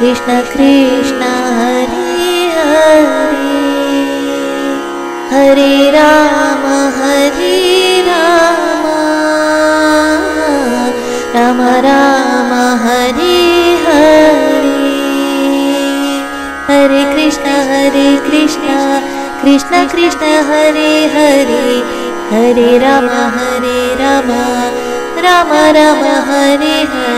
Krishna Krishna Hare Hare. Hare Ram Hare Ram. Ram Ram Hare Hare. Hare Krishna Hare Krishna. Krishna Krishna Hare Hare. Hare Ram Hare Ram. Ram Ram Hare Hare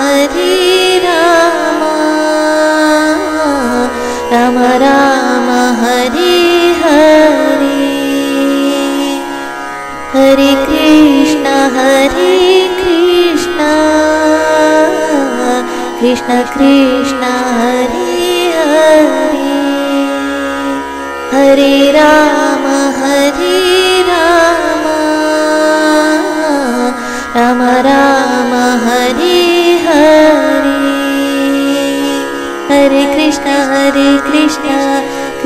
Ram Hari Hari. Hare Krishna Hare Krishna. Krishna Krishna Hari Hari. Hare Ram.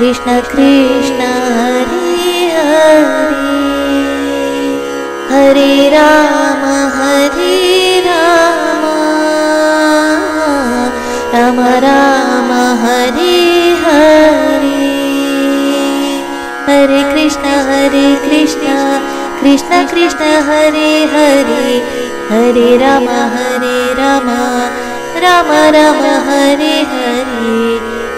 Krishna Krishna Hare Hare. Hare Ram Hare Ram. Ram Ram Hare Hare. Hare Krishna Hare Krishna. Krishna Krishna Hare Hare. Hare Ram Hare Ram. Ram Ram Hare Hare